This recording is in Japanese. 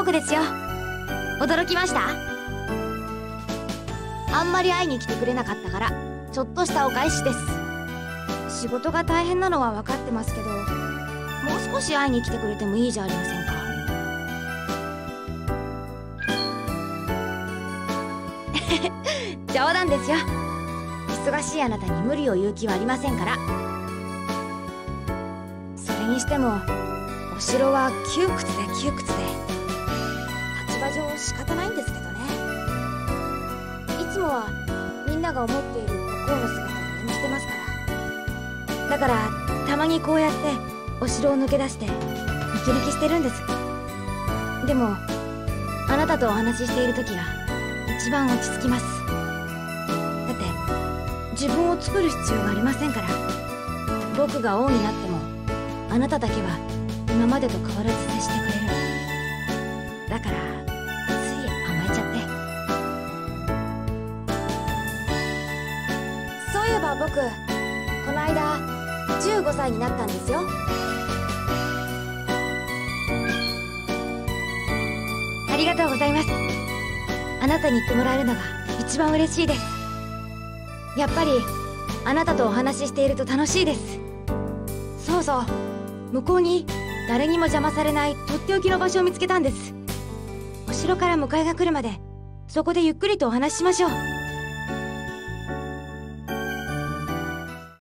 僕ですよ。驚きました？あんまり会いに来てくれなかったからちょっとしたお返しです。仕事が大変なのは分かってますけどもう少し会いに来てくれてもいいじゃありませんか。冗談ですよ。忙しいあなたに無理を言う気はありませんから。それにしてもお城は窮屈で窮屈で。場上仕方ないんですけどね。いつもはみんなが思っている国王の姿を演じてますから。だからたまにこうやってお城を抜け出して息抜きしてるんです。でもあなたとお話ししている時が一番落ち着きます。だって自分を作る必要がありませんから。僕が王になってもあなただけは今までと変わらず接してくれる。だからそういえば僕この間15歳になったんですよ。ありがとうございます。あなたに言ってもらえるのが一番嬉しいです。やっぱりあなたとお話ししていると楽しいです。そうそう。向こうに誰にも邪魔されないとっておきの場所を見つけたんです。お城から迎えが来るまでそこでゆっくりとお話ししましょう。